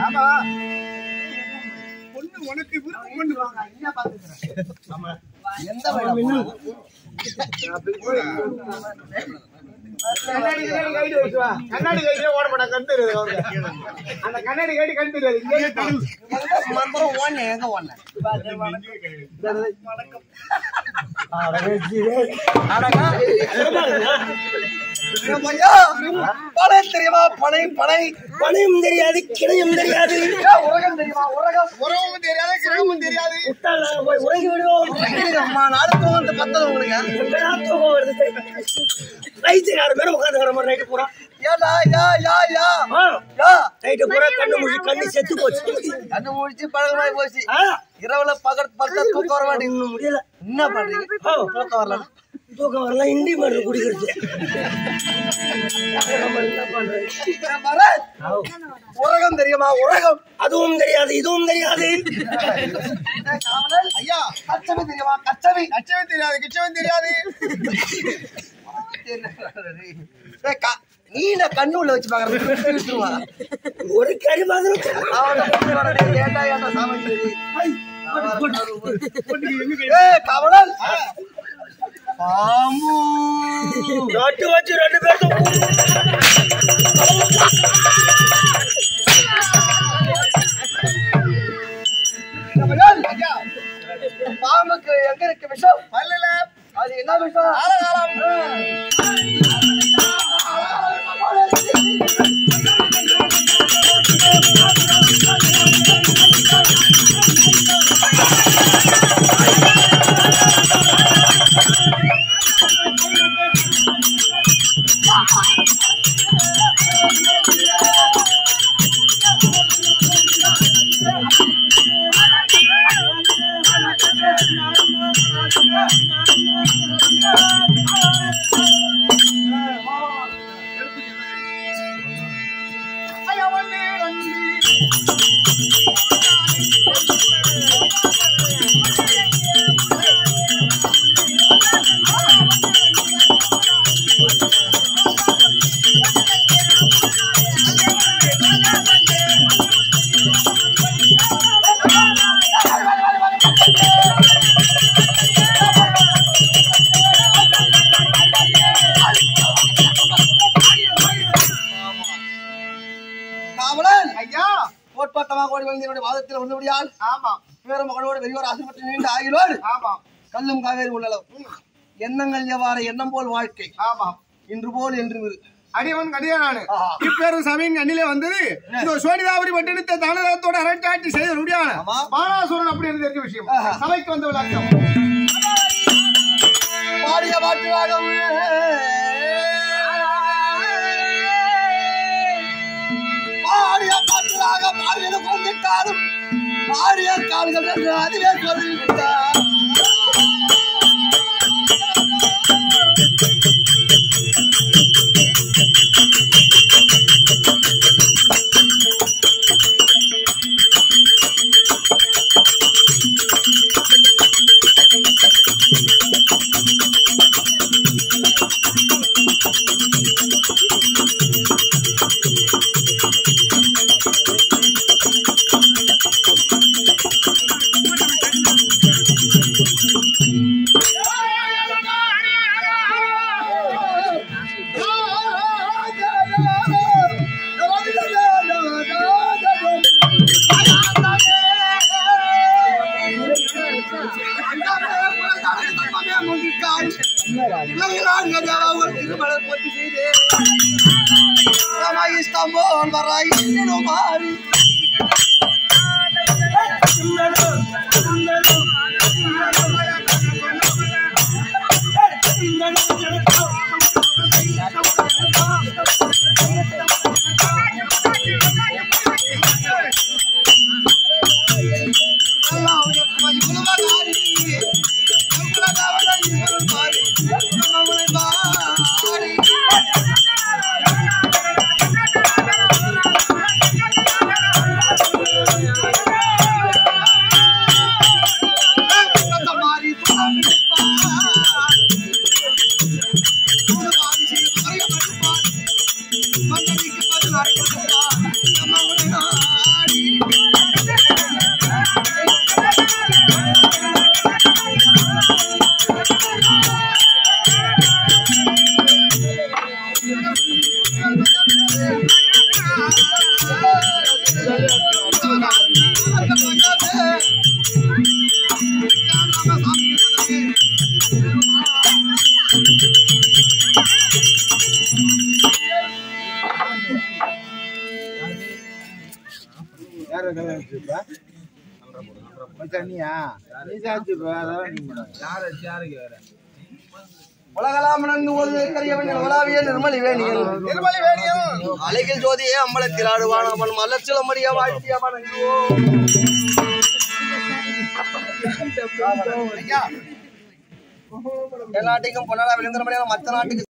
ஆமா பொண்ணு உனக்கு விருப்பம் பொண்ணு எந்த வயல கண்ணாடி கண்ணாடி கைடு வச்சு வா கண்ணாடி கைடே ஓட மாட்டாங்க கண் தெரியாது. அந்த கண்ணாடி கைடு கண் தெரியாது இங்கே ஓடனே எங்க ஓடன பணம் தெரியுமா பனை பனை பனையும் தெரியாது கிளையும் தெரியாது உலகம் தெரியுமா உலகம் உறவும் தெரியாது கிரகமும் தெரியாது உறங்கி விடுவோம் அம்மா நாடு தூக்கம் அந்த பத்தல உங்களுக்கு தூக்கம் வருது நைட்டு பேரும் மாதிரி நைட்டு பூரா ஏடா யா யா யா நைட்டு பூரா கண்ணு முழி கண்ணு செத்து போச்சு. கண்ணு முடிச்சு பழகமாய் போச்சு. இரவுல பகல் பக்கத்துல தூக்கம் வர மாட்டேங்குது முடியல. என்ன பண்றீங்க தூக்கம் வரல. தூக்கம் வரல. இண்டி மருந்து குடிக்கிறது. உலகம் தெரியுமா? உலகம் அதுவும் தெரியாது இதுவும் தெரியாது. ஐயா கச்சவி தெரியுமா? கச்சவி. அச்சவும் தெரியாது கிச்சவும் தெரியாது. நீ என்ன கண்ணு உள்ள வச்சு பாக்குற ஒரு கறி மாதிரி ஏண்டா ஏண்டா சாமி கவலல் பாம்பு நட்டு வச்சு ரெண்டு பேரும் பாம்புக்கு எங்க இருக்கு விஷம்? பல்லுல அது என்ன விஷம்? اوه يا ஓடி வந்தவனுடைய வாதத்தில் வந்தபடியால் ஆமா. வெளியோர் ஆசைப்பட்டு நீண்ட ஆகிலோடு ஆமா. கல்லும் காவேரி உள்ளளவு. எண்ணங்கள் எவ்வாறு எண்ணம் போல் வாழ்க்கை. ஆமா. இன்று போல் என்று. அடியவன் ஆஹா. இப்பேரும் சமயம் கண்ணிலே வந்தது. இந்த சோனிதாபுரி பட்டினத்தை தானதத்தோட அரட்டாட்சி செய்த. பாலாசுரன் அப்படின்னு தெரிஞ்ச விஷயம். சபைக்கு வந்த விளக்கம். பாடிய பாட்டு பாடியது கொண்டிட்டாலும் பாடிய கால்கள் என்று அதுவே you. இஸ்தாம்போல் வராய் மாறி Yeah. கல்யாணம் நீ உலகலாம் உலாவிய நிர்மலி வேணியன் நிர்மலி வேணியல் அழகில் ஜோதியே அம்பலத்தில் ஆடுவான் அவன் மலர்ச்சில மடிய வாழ்த்திய எல்லா நாட்டுக்கும் பொன்னாடா விழுந்த மற்ற நாட்டுக்கு